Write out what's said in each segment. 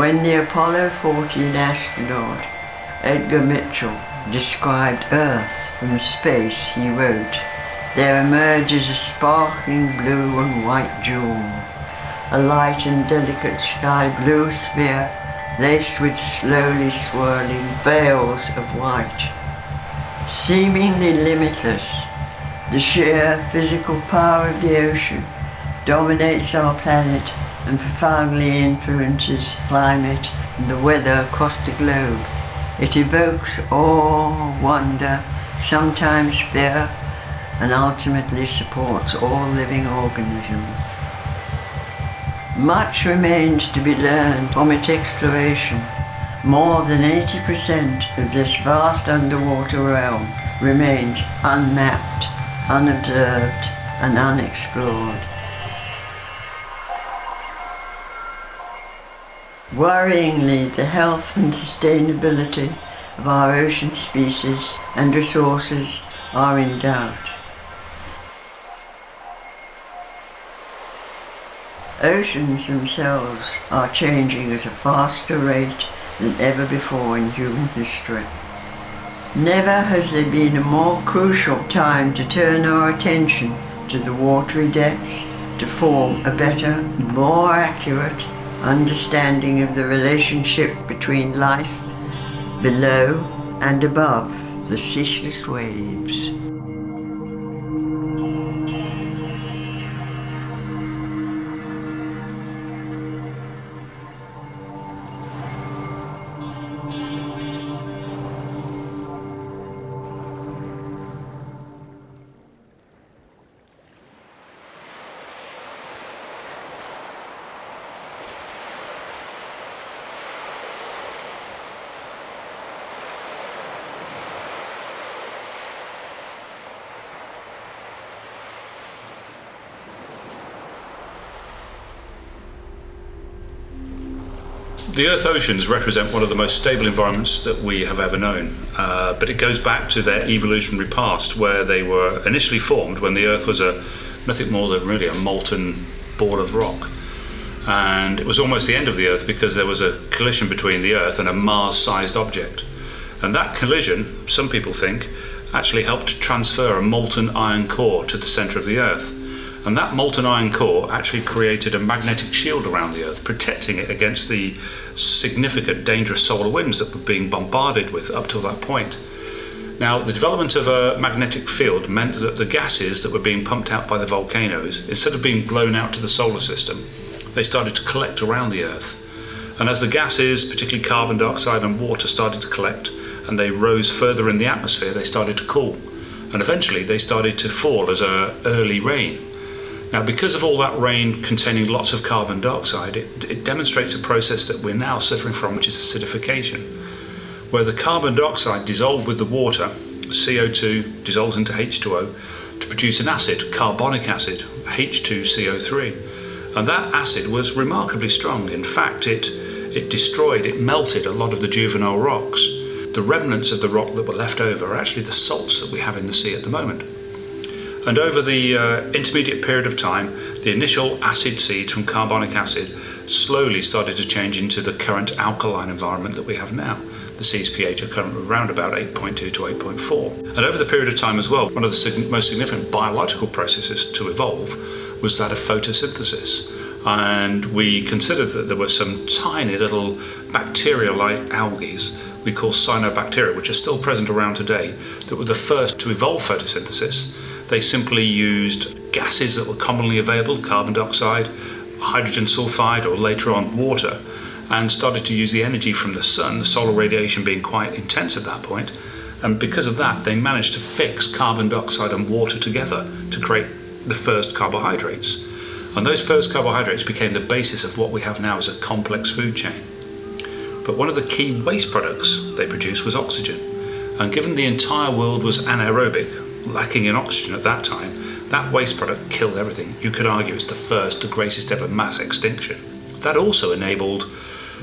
When the Apollo 14 astronaut Edgar Mitchell described Earth from space, he wrote, There emerges a sparkling blue and white jewel, a light and delicate sky blue sphere laced with slowly swirling veils of white. Seemingly limitless, the sheer physical power of the ocean dominates our planet and profoundly influences climate and the weather across the globe. It evokes awe, wonder, sometimes fear, and ultimately supports all living organisms. Much remains to be learned from its exploration. More than 80% of this vast underwater realm remains unmapped, unobserved, and unexplored. Worryingly, the health and sustainability of our ocean species and resources are in doubt. Oceans themselves are changing at a faster rate than ever before in human history. Never has there been a more crucial time to turn our attention to the watery depths to form a better, more accurate understanding of the relationship between life below and above the ceaseless waves. The Earth oceans represent one of the most stable environments that we have ever known, uh, but it goes back to their evolutionary past, where they were initially formed when the Earth was a nothing more than really a molten ball of rock, and it was almost the end of the Earth because there was a collision between the Earth and a Mars-sized object, and that collision, some people think, actually helped transfer a molten iron core to the centre of the Earth and that molten iron core actually created a magnetic shield around the Earth, protecting it against the significant dangerous solar winds that were being bombarded with up till that point. Now, the development of a magnetic field meant that the gases that were being pumped out by the volcanoes, instead of being blown out to the solar system, they started to collect around the Earth. And as the gases, particularly carbon dioxide and water, started to collect and they rose further in the atmosphere, they started to cool. And eventually they started to fall as a early rain. Now, because of all that rain containing lots of carbon dioxide, it, it, demonstrates a process that we're now suffering from, which is acidification, where the carbon dioxide dissolved with the water, CO2 dissolves into H2O to produce an acid, carbonic acid, H2CO3. And that acid was remarkably strong. In fact, it, it destroyed, it melted a lot of the juvenile rocks. The remnants of the rock that were left over are actually the salts that we have in the sea at the moment. And over the uh, intermediate period of time, the initial acid seeds from carbonic acid slowly started to change into the current alkaline environment that we have now. The sea's pH are currently around about 8.2 to 8.4. And over the period of time as well, one of the most significant biological processes to evolve was that of photosynthesis. And we considered that there were some tiny little bacteria like algae we call cyanobacteria, which are still present around today, that were the first to evolve photosynthesis they simply used gases that were commonly available, carbon dioxide, hydrogen sulfide, or later on water, and started to use the energy from the sun, the solar radiation being quite intense at that point. And because of that, they managed to fix carbon dioxide and water together to create the first carbohydrates. And those first carbohydrates became the basis of what we have now as a complex food chain. But one of the key waste products they produced was oxygen. And given the entire world was anaerobic, lacking in oxygen at that time, that waste product killed everything. You could argue it's the first, the greatest ever mass extinction. That also enabled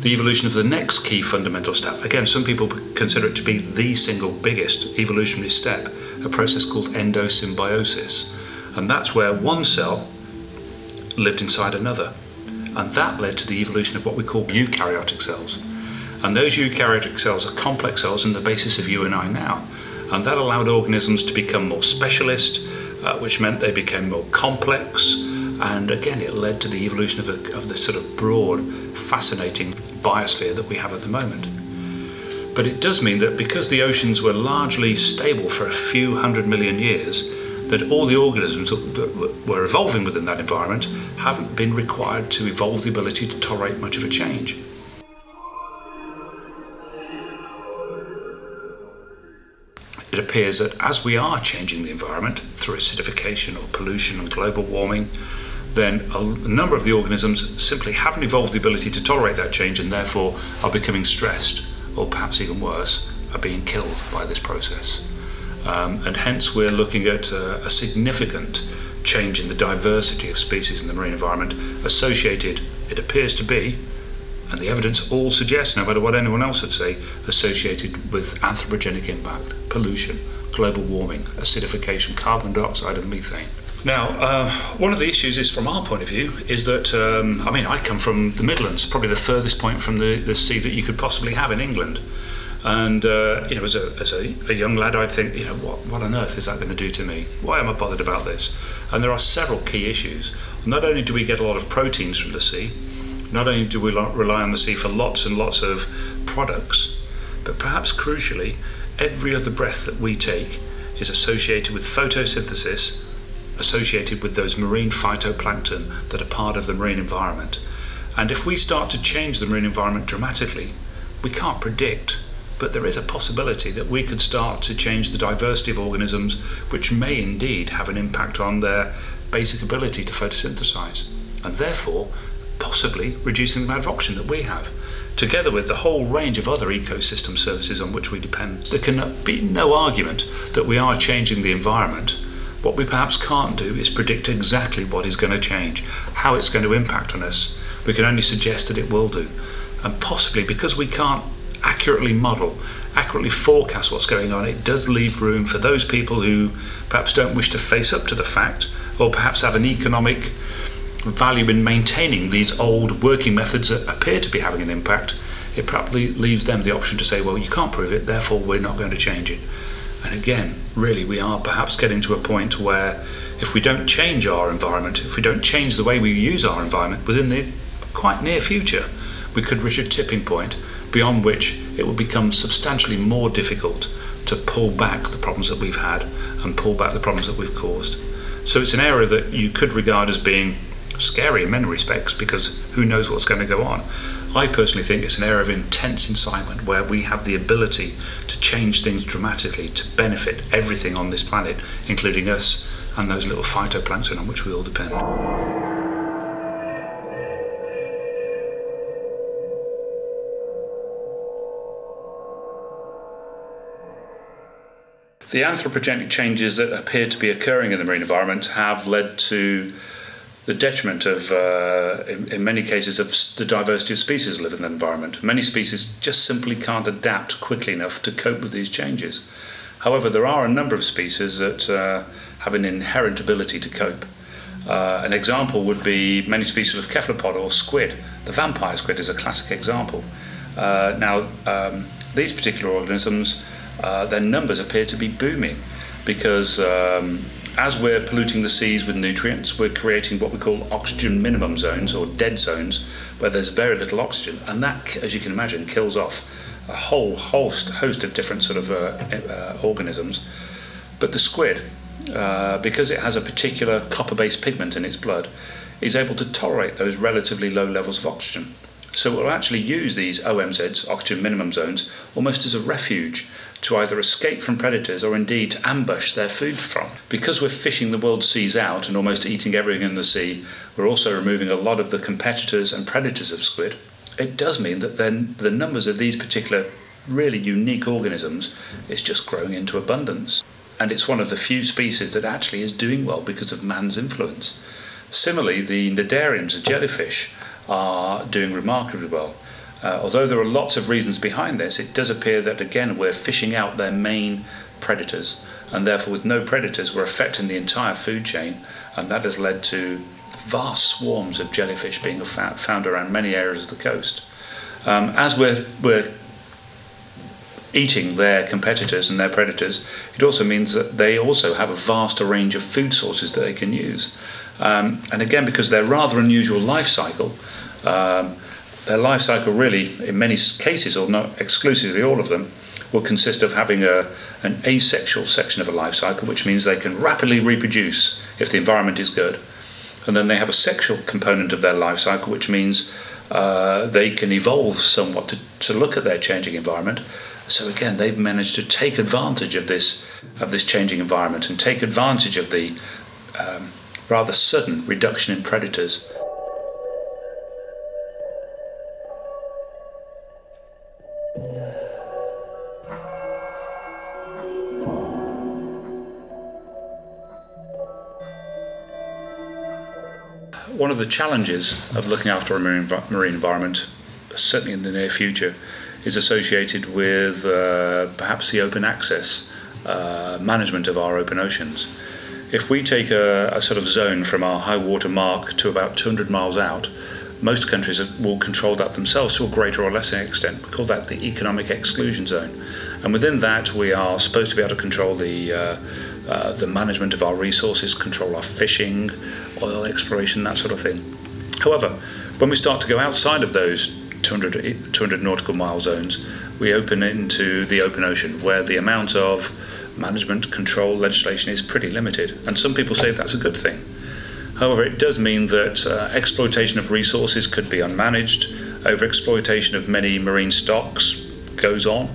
the evolution of the next key fundamental step. Again, some people consider it to be the single biggest evolutionary step, a process called endosymbiosis. And that's where one cell lived inside another. And that led to the evolution of what we call eukaryotic cells. And those eukaryotic cells are complex cells and the basis of you and I now. And that allowed organisms to become more specialist, uh, which meant they became more complex. And again, it led to the evolution of the, of the sort of broad, fascinating biosphere that we have at the moment. But it does mean that because the oceans were largely stable for a few hundred million years, that all the organisms that were evolving within that environment haven't been required to evolve the ability to tolerate much of a change. It appears that as we are changing the environment through acidification or pollution and global warming, then a number of the organisms simply haven't evolved the ability to tolerate that change and therefore are becoming stressed, or perhaps even worse, are being killed by this process. Um, and hence we're looking at a, a significant change in the diversity of species in the marine environment associated, it appears to be, and the evidence all suggests, no matter what anyone else would say, associated with anthropogenic impact, pollution, global warming, acidification, carbon dioxide, and methane. Now, uh, one of the issues is, from our point of view, is that um, I mean, I come from the Midlands, probably the furthest point from the, the sea that you could possibly have in England. And uh, you know, as, a, as a, a, young lad, I'd think, you know, what, what on earth is that going to do to me? Why am I bothered about this? And there are several key issues. Not only do we get a lot of proteins from the sea, not only do we rely on the sea for lots and lots of products, but perhaps crucially, every other breath that we take is associated with photosynthesis, associated with those marine phytoplankton that are part of the marine environment. And if we start to change the marine environment dramatically, we can't predict but there is a possibility that we could start to change the diversity of organisms, which may indeed have an impact on their basic ability to photosynthesize, and therefore possibly reducing the amount of oxygen that we have. Together with the whole range of other ecosystem services on which we depend, there can be no argument that we are changing the environment. What we perhaps can't do is predict exactly what is going to change, how it's going to impact on us. We can only suggest that it will do. And possibly because we can't accurately model, accurately forecast what's going on, it does leave room for those people who perhaps don't wish to face up to the fact or perhaps have an economic value in maintaining these old working methods that appear to be having an impact. It probably leaves them the option to say, well, you can't prove it, therefore we're not going to change it. And again, really, we are perhaps getting to a point where if we don't change our environment, if we don't change the way we use our environment within the quite near future, we could reach a tipping point beyond which it will become substantially more difficult to pull back the problems that we've had and pull back the problems that we've caused. So it's an area that you could regard as being scary in many respects because who knows what's going to go on. I personally think it's an area of intense incitement where we have the ability to change things dramatically to benefit everything on this planet, including us and those little phytoplankton on which we all depend. The anthropogenic changes that appear to be occurring in the marine environment have led to the detriment of, uh, in, in, many cases, of the diversity of species living in the environment. Many species just simply can't adapt quickly enough to cope with these changes. However, there are a number of species that uh, have an inherent ability to cope. Uh, an example would be many species of cephalopod or squid. The vampire squid is a classic example. Uh, now, um, these particular organisms uh, their numbers appear to be booming because um, as we're polluting the seas with nutrients, we're creating what we call oxygen minimum zones or dead zones where there's very little oxygen, and that, as you can imagine, kills off a whole host, host of different sort of uh, uh, organisms. But the squid, uh, because it has a particular copper-based pigment in its blood, is able to tolerate those relatively low levels of oxygen. So we'll actually use these OMZs, oxygen minimum zones, almost as a refuge to either escape from predators or indeed to ambush their food from. Because we're fishing the world seas out and almost eating everything in the sea, we're also removing a lot of the competitors and predators of squid. It does mean that then the numbers of these particular really unique organisms is just growing into abundance. And it's one of the few species that actually is doing well because of man's influence. Similarly, the cnidarians, the jellyfish, are doing remarkably well. Uh, although there are lots of reasons behind this, it does appear that again we're fishing out their main predators, and therefore, with no predators, we're affecting the entire food chain, and that has led to vast swarms of jellyfish being found around many areas of the coast. Um, as we're, we're eating their competitors and their predators, it also means that they also have a vaster range of food sources that they can use. Um, and again, because their rather unusual life cycle, um, their life cycle really, in many cases, or not exclusively all of them, will consist of having a, an asexual section of a life cycle, which means they can rapidly reproduce if the environment is good. And then they have a sexual component of their life cycle, which means uh, they can evolve somewhat to, to look at their changing environment. So again, they've managed to take advantage of this of this changing environment and take advantage of the um, rather sudden reduction in predators one of the challenges of looking after a marine, marine environment, certainly in the near future, is associated with uh, perhaps the open access uh, management of our open oceans. If we take a, a, sort of zone from our high water mark to about 200 miles out, most countries will control that themselves to a greater or lesser extent. We call that the economic exclusion zone. And within that, we are supposed to be able to control the uh, uh, the management of our resources, control our fishing, oil exploration, that sort of thing. However, when we start to go outside of those 200, 200 nautical mile zones, we open into the open ocean where the amount of management, control, legislation is pretty limited. And some people say that's a good thing. However, it does mean that uh, exploitation of resources could be unmanaged, overexploitation of many marine stocks goes on,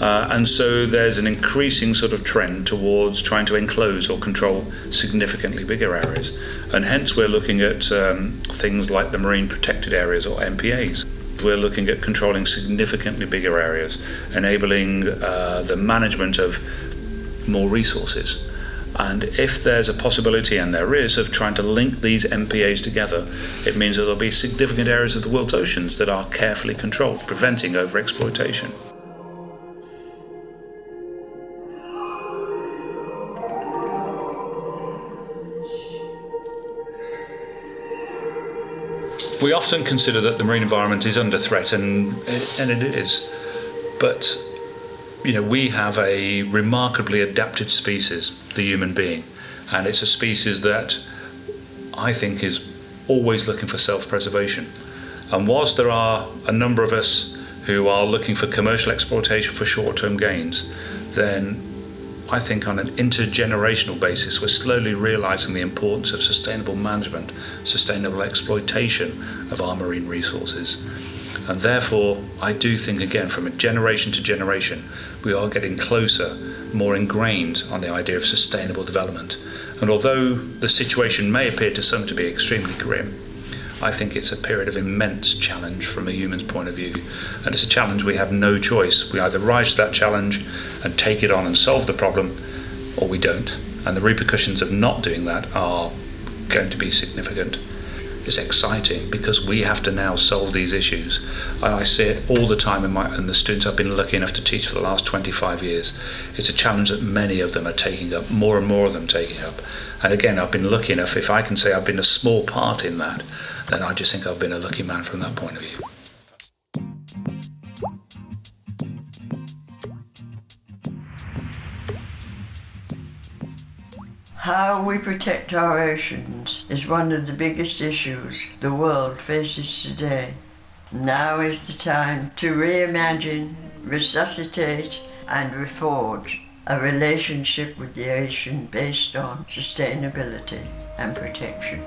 uh, and so there's an increasing sort of trend towards trying to enclose or control significantly bigger areas. And hence we're looking at um, things like the Marine Protected Areas or MPAs. We're looking at controlling significantly bigger areas, enabling uh, the management of more resources. And if there's a possibility, and there is, of trying to link these MPAs together, it means that there'll be significant areas of the world's oceans that are carefully controlled, preventing overexploitation. we often consider that the marine environment is under threat, and and it is, but you know we have a remarkably adapted species, the human being, and it's a species that I think is always looking for self-preservation. And whilst there are a number of us who are looking for commercial exploitation for short-term gains, then I think on an intergenerational basis, we're slowly realizing the importance of sustainable management, sustainable exploitation of our marine resources. And therefore, I do think, again, from a generation to generation, we are getting closer, more ingrained on the idea of sustainable development. And although the situation may appear to some to be extremely grim, I think it's a period of immense challenge from a human's point of view. And it's a challenge we have no choice. We either rise to that challenge and take it on and solve the problem, or we don't. And the repercussions of not doing that are going to be significant. It's exciting because we have to now solve these issues. And I see it all the time in my and the students I've been lucky enough to teach for the last 25 years. It's a challenge that many of them are taking up, more and more of them taking up. And again, I've been lucky enough, if I can say I've been a small part in that, then I just think I've been a lucky man from that point of view. How we protect our oceans is one of the biggest issues the world faces today. Now is the time to reimagine, resuscitate, and reforge a relationship with the ocean based on sustainability and protection.